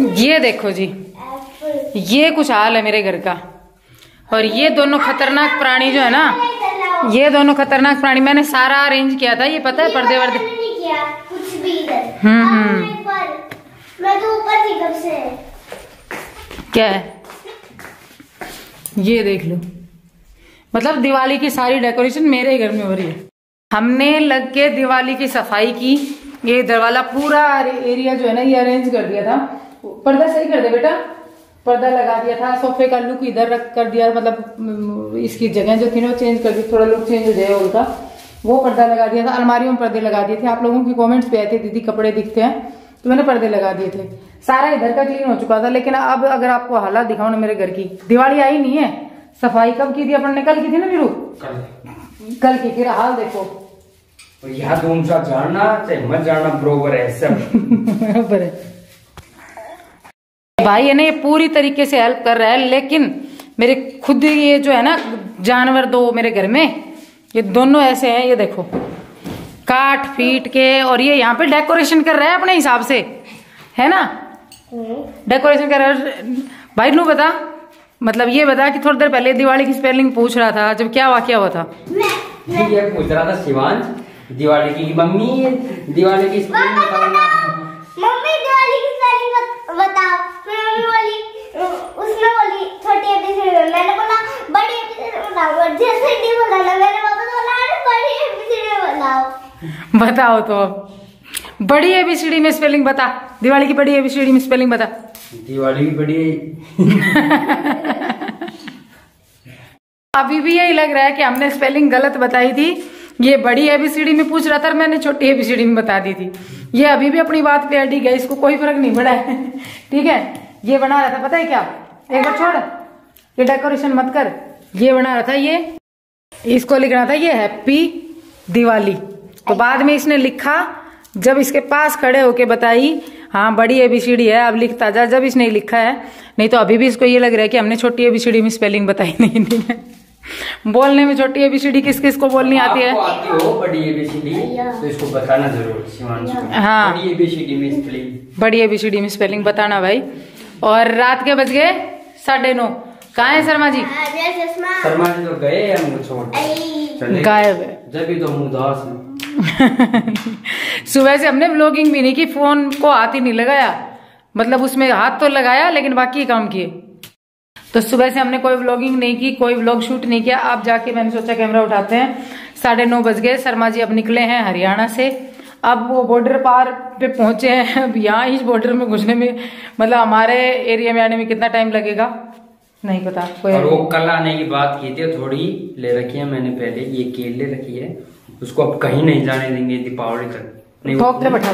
ये देखो जी। ये कुछ हाल है मेरे घर का। और ये दोनों खतरनाक प्राणी जो है ना ये दोनों खतरनाक प्राणी मैंने सारा अरेंज किया था ये पता है पर्दे वर्दे? हम्म, हम्म। तो क्या है? ये देख लो। मतलब दिवाली की सारी डेकोरेशन मेरे घर में हो रही है। हमने लग के दिवाली की सफ़ाई की ये दरवाला पूरा एरिया जो है ना ये अरेंज कर दिया था। पर्दा सही कर दे बेटा। पर्दा लगा दिया था सोफे का लुक इधर रख कर दिया मतलब इसकी जगह जो थी ना वो चेंज कर दी थोड़ा लुक चेंज हो जाए उनका। वो पर्दा लगा दिया था अलमारियों में पर्दे लगा दिए थे। आप लोगों की कमेंट्स पे आए थे दीदी कपड़े दिखते हैं तो मैंने पर्दे लगा दिए थे। सारा इधर का क्लीन हो चुका था लेकिन अब अगर आपको हालात दिखाऊँ ना मेरे घर की दिवाली आई नहीं है? सफ़ाई कब की थी अपन ने? कल की थी ना वीरू कल। कल की फिर हाल देखो। और यहाँ तुम सा जानना चाहे मत जानना बरोबर है सब। बराबर है। भाई है ना ये पूरी तरीके से हेल्प कर रहा है लेकिन मेरे खुद ये जो है ना जानवर दो मेरे घर में ये दोनों ऐसे हैं ये देखो। काट पीट के और ये यहाँ पे डेकोरेशन कर रहा है अपने हिसाब से है ना? डेकोरेशन कर रहा है। भाई नू बता मतलब ये बता कि थोड़ी देर पहले दिवाली की स्पेलिंग पूछ रहा था जब क्या वाक्य हुआ था? मैं ये पूछ रहा था शिवांश दिवाली की मम्मी दिवाली की स्पेलिंग बताओ। मम्मी दिवाली की स्पेलिंग बताओ। उसने बोली छोटी एबीसीडी मैंने बोला बड़ी एबीसीडी बताओ और जैसे डी बोला ना मैंने पापा को बोला अरे बड़ी एबीसीडी बताओ बताओ तो। अब बड़ी एबीसीडी में स्पेलिंग बता। दिवाली की बड़ी एबीसीडी में स्पेलिंग बता। दिवाली की बड़ी। अभी भी यही लग रहा है कि हमने स्पेलिंग गलत बताई थी। ये बड़ी एबीसीडी में पूछ रहा था मैंने छोटी एबीसीडी में बता दी थी। ये अभी भी अपनी बात पे अड़ी गई इसको कोई फ़र्क नहीं पड़ा है। ठीक है? ये बना रहा था पता है क्या? एक बार छोड़। ये डेकोरेशन मत कर। ये बना रहा था ये। इसको लिखना था ये हैप्पी दिवाली। तो बाद में इसने लिखा जब इसके पास खड़े होके बताई हाँ बड़ी एबीसीडी है अब लिखता जा जब इसने लिखा है। नहीं तो अभी भी इसको ये लग रहा है कि हमने छोटी एबीसीडी में स्पेलिंग बताई नहीं है बोलने में छोटी एबीसीडी किस किस को बोलनी आती है? आती हो बड़ी एबीसीडी तो इसको बताना ज़रूर हाँ। बड़ी एबीसीडी में स्पेलिंग बड़ी एबीसीडी में स्पेलिंग बताना भाई। और रात के बज गए साढ़े नौ। कहा है शर्मा जी? शर्मा जी तो गए छोड़ गायब है। जब भी तो उदास सुबह से हमने ब्लॉगिंग भी नहीं की फ़ोन को हाथ ही नहीं लगाया। मतलब उसमें हाथ तो लगाया लेकिन बाकी काम किए। तो सुबह से हमने कोई व्लॉगिंग नहीं की कोई व्लॉग शूट नहीं किया। आप जाके मैंने सोचा कैमरा उठाते हैं। साढ़े नौ बज गए शर्मा जी अब निकले हैं हरियाणा से। अब वो बॉर्डर पार पे पहुँचे हैं। अब यहाँ इस बॉर्डर में घुसने में मतलब हमारे एरिया में आने में कितना टाइम लगेगा? नहीं पता कोई और वो कल आने की बात की थी थोड़ी ले रखी है मैंने पहले ये केल ले रखी है। उसको अब कहीं नहीं जाने देंगे दीपावली तक। नहीं बैठा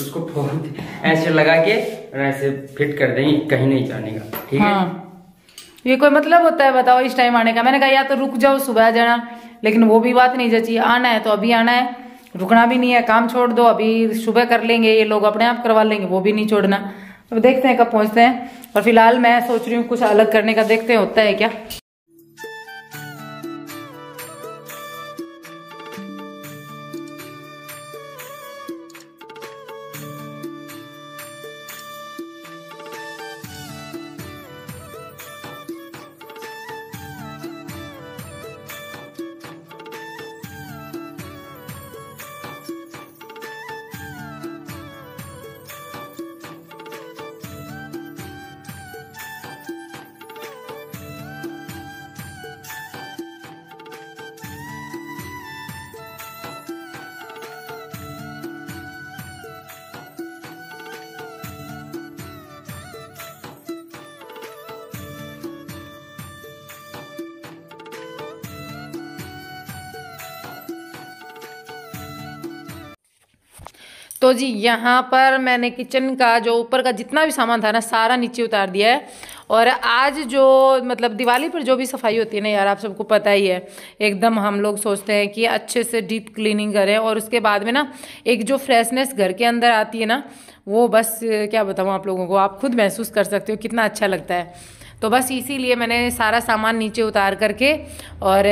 उसको ऐसे लगा के और ऐसे फिट कर देंगे कहीं नहीं जाने का ठीक है? हाँ। ये कोई मतलब होता है बताओ इस टाइम आने का। मैंने कहा या तो रुक जाओ सुबह जाना। लेकिन वो भी बात नहीं जची। आना है तो अभी आना है। रुकना भी नहीं है, काम छोड़ दो, अभी सुबह कर लेंगे, ये लोग अपने आप करवा लेंगे, वो भी नहीं छोड़ना। अब देखते हैं कब पहुँचते हैं। और फ़िलहाल मैं सोच रही हूँ कुछ अलग करने का, देखते हैं होता है क्या। तो जी, यहाँ पर मैंने किचन का जो ऊपर का जितना भी सामान था ना, सारा नीचे उतार दिया है। और आज जो मतलब दिवाली पर जो भी सफ़ाई होती है ना यार, आप सबको पता ही है, एकदम हम लोग सोचते हैं कि अच्छे से डीप क्लीनिंग करें और उसके बाद में ना, एक जो फ्रेशनेस घर के अंदर आती है ना, वो बस, क्या बताऊँ आप लोगों को, आप खुद महसूस कर सकते हो कितना अच्छा लगता है। तो बस इसीलिए मैंने सारा सामान नीचे उतार करके और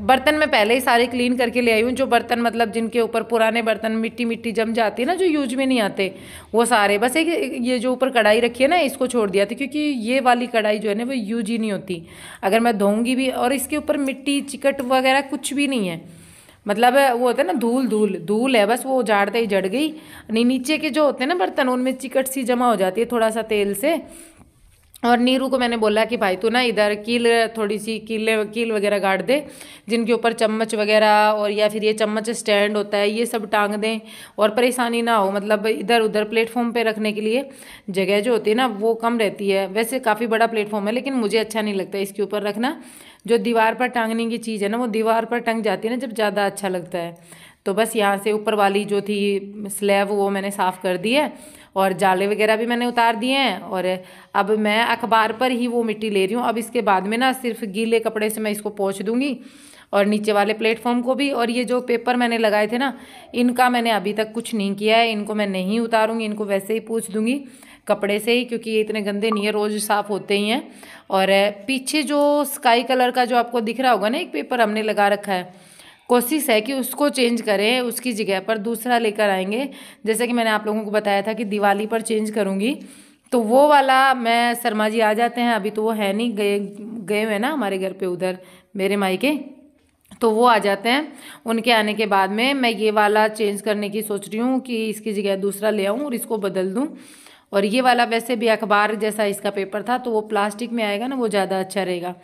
बर्तन में पहले ही सारे क्लीन करके ले आई हूँ। जो बर्तन मतलब जिनके ऊपर पुराने बर्तन मिट्टी मिट्टी जम जाती है ना, जो यूज़ में नहीं आते, वो सारे। बस एक ये जो ऊपर कढ़ाई रखी है ना, इसको छोड़ दिया था, क्योंकि ये वाली कढ़ाई जो है ना, वो यूज़ ही नहीं होती। अगर मैं धोऊँगी भी, और इसके ऊपर मिट्टी, चिकट वगैरह कुछ भी नहीं है। मतलब वो होता है ना, धूल धूल धूल है, बस वो झाड़ते ही जड़ गई। नहीं, नीचे के जो होते हैं ना बर्तन, उनमें चिकट सी जमा हो जाती है, थोड़ा सा तेल से। और नीरू को मैंने बोला कि भाई तू ना इधर कील थोड़ी सी कीले, कील वगैरह गाड़ दे, जिनके ऊपर चम्मच वगैरह और या फिर ये चम्मच स्टैंड होता है, ये सब टांग दें और परेशानी ना हो मतलब इधर उधर प्लेटफॉर्म पे रखने के लिए जगह जो होती है ना, वो कम रहती है। वैसे काफ़ी बड़ा प्लेटफॉर्म है, लेकिन मुझे अच्छा नहीं लगता इसके ऊपर रखना। जो दीवार पर टांगने की चीज़ है ना, वो दीवार पर टंग जाती है ना, जब ज़्यादा अच्छा लगता है। तो बस यहाँ से ऊपर वाली जो थी स्लैब, वो मैंने साफ़ कर दी है। और जाले वगैरह भी मैंने उतार दिए हैं और अब मैं अखबार पर ही वो मिट्टी ले रही हूँ। अब इसके बाद में ना सिर्फ़ गीले कपड़े से मैं इसको पोछ दूँगी और नीचे वाले प्लेटफॉर्म को भी। और ये जो पेपर मैंने लगाए थे ना, इनका मैंने अभी तक कुछ नहीं किया है। इनको मैं नहीं उतारूँगी, इनको वैसे ही पूछ दूँगी कपड़े से ही, क्योंकि ये इतने गंदे नहीं है, रोज़ साफ़ होते ही हैं। और पीछे जो स्काई कलर का जो आपको दिख रहा होगा ना, एक पेपर हमने लगा रखा है कोशिश है कि उसको चेंज करें, उसकी जगह पर दूसरा लेकर आएँगे। जैसे कि मैंने आप लोगों को बताया था कि दिवाली पर चेंज करूँगी। तो वो वाला मैं, शर्मा जी आ जाते हैं, अभी तो वो है नहीं, गए गए हुए ना हमारे घर पे उधर, मेरे मायके तो वो आ जाते हैं। उनके आने के बाद में मैं ये वाला चेंज करने की सोच रही हूँ कि इसकी जगह दूसरा ले आऊँ और इसको बदल दूँ। और ये वाला वैसे भी अखबार जैसा इसका पेपर था तो वो प्लास्टिक में आएगा ना, वो ज़्यादा अच्छा रहेगा।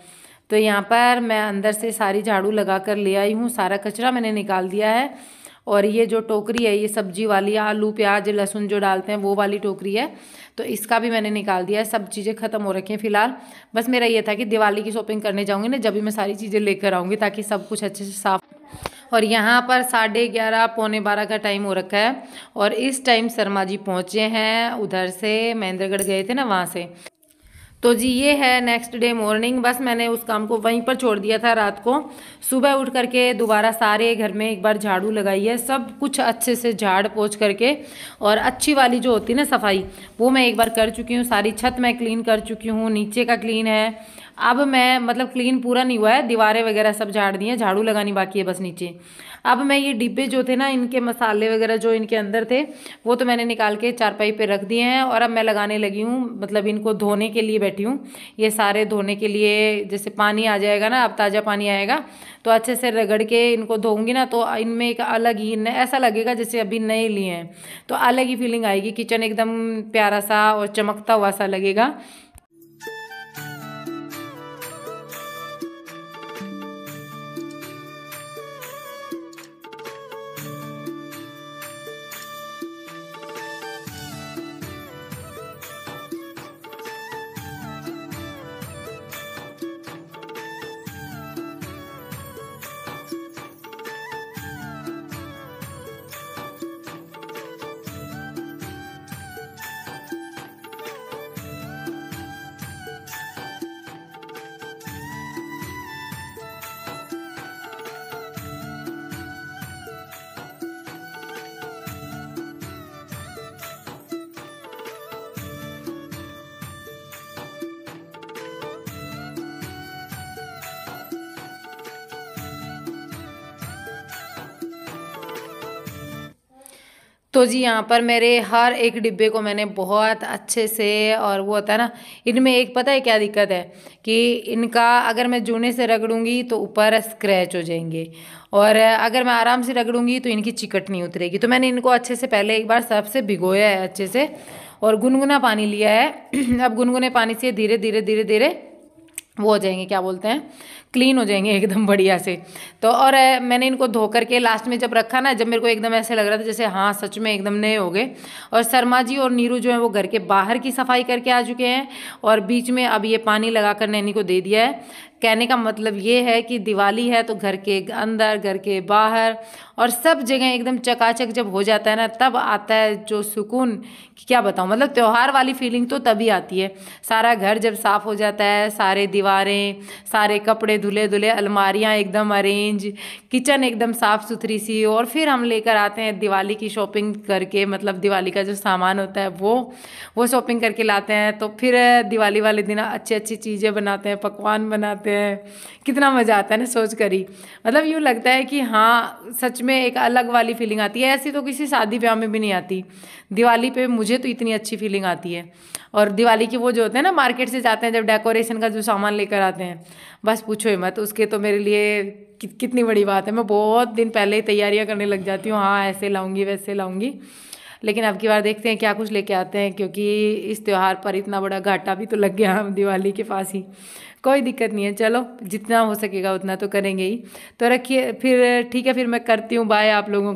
तो यहाँ पर मैं अंदर से सारी झाड़ू लगा कर ले आई हूँ, सारा कचरा मैंने निकाल दिया है। और ये जो टोकरी है, ये सब्ज़ी वाली, आलू, प्याज, लहसुन जो डालते हैं, वो वाली टोकरी है तो इसका भी मैंने निकाल दिया है। सब चीज़ें ख़त्म हो रखी हैं फ़िलहाल। बस मेरा ये था कि दिवाली की शॉपिंग करने जाऊँगी ना, जब भी मैं सारी चीज़ें लेकर आऊँगी ताकि सब कुछ अच्छे से साफ़ और यहाँ पर साढ़े ग्यारह, पौने बारह का टाइम हो रखा है। और इस टाइम शर्मा जी पहुँचे हैं, उधर से महेंद्रगढ़ गए थे ना, वहाँ से। तो जी, ये है नेक्स्ट डे मॉर्निंग बस मैंने उस काम को वहीं पर छोड़ दिया था रात को। सुबह उठ करके दोबारा सारे घर में एक बार झाड़ू लगाई है। सब कुछ अच्छे से झाड़ पोछ करके और अच्छी वाली जो होती है ना सफ़ाई, वो मैं एक बार कर चुकी हूँ। सारी छत मैं क्लीन कर चुकी हूँ। नीचे का क्लीन है। अब मैं मतलब क्लीन पूरा नहीं हुआ है। दीवारें वगैरह सब झाड़ दी हैं। झाड़ू लगानी बाकी है बस नीचे। अब मैं ये डिब्बे जो थे ना, इनके मसाले वगैरह जो इनके अंदर थे, वो तो मैंने निकाल के चारपाई पे रख दिए हैं और अब मैं लगाने लगी हूँ। मतलब इनको धोने के लिए बैठी हूँ। ये सारे धोने के लिए, जैसे पानी आ जाएगा ना, अब ताज़ा पानी आएगा तो अच्छे से रगड़ के इनको धोऊँगी ना तो इनमें एक अलग ही ऐसा लगेगा जैसे अभी नए लिए हैं। तो अलग ही फीलिंग आएगी किचन एकदम प्यारा सा और चमकता हुआ सा लगेगा। तो जी यहाँ पर मेरे हर एक डिब्बे को मैंने बहुत अच्छे से और वो होता है ना, इनमें एक पता है क्या दिक्कत है? कि इनका अगर मैं जूने से रगड़ूँगी तो ऊपर स्क्रैच हो जाएँगे और अगर मैं आराम से रगड़ूँगी तो इनकी चिकट नहीं उतरेगी। तो मैंने इनको अच्छे से पहले एक बार सबसे भिगोया है अच्छे से और गुनगुना पानी लिया है। अब गुनगुने पानी से धीरे धीरे धीरे धीरे वो हो जाएँगे, क्या बोलते हैं? क्लीन हो जाएँगे एकदम बढ़िया से। तो और मैंने इनको धो करके लास्ट में जब रखा ना, जब मेरे को एकदम ऐसे लग रहा था जैसे हाँ सच में एकदम नए हो गए। और शर्मा जी और नीरू जो है, वो घर के बाहर की सफ़ाई करके आ चुके हैं और बीच में अब ये पानी लगा कर नैनी को दे दिया है। कहने का मतलब ये है कि दिवाली है तो घर के अंदर, घर के बाहर और सब जगह एकदम चकाचक जब हो जाता है ना, तब आता है जो सुकून क्या बताऊँ मतलब त्यौहार वाली फीलिंग तो तभी आती है। सारा घर जब साफ़ हो जाता है, सारे दीवारें, सारे कपड़े धुले धुले अलमारियाँ एकदम अरेंज किचन एकदम साफ़ सुथरी सी, और फिर हम लेकर आते हैं दिवाली की शॉपिंग करके मतलब दिवाली का जो सामान होता है वो वो शॉपिंग करके लाते हैं। तो फिर दिवाली वाले दिन अच्छी अच्छी चीज़ें बनाते हैं, पकवान बनाते हैं। कितना मज़ा आता है ना सोच कर ही। मतलब यूँ लगता है कि हाँ सच में एक अलग वाली फीलिंग आती है। ऐसी तो किसी शादी ब्याह में भी नहीं आती। दिवाली पे मुझे तो इतनी अच्छी फीलिंग आती है। और दिवाली की वो जो होते हैं ना मार्केट से जाते हैं जब डेकोरेशन का जो सामान लेकर आते हैं। बस पूछो ही मत उसके तो मेरे लिए कि, कितनी बड़ी बात है। मैं बहुत दिन पहले ही तैयारियाँ करने लग जाती हूँ हाँ ऐसे लाऊँगी वैसे लाऊँगी। लेकिन अब की बार देखते हैं क्या कुछ लेके आते हैं क्योंकि इस त्यौहार पर इतना बड़ा घाटा भी तो लग गया हम दिवाली के पास ही। कोई दिक्कत नहीं है चलो जितना हो सकेगा उतना तो करेंगे ही। तो रखिए फिर ठीक है फिर मैं करती हूँ बाय आप लोगों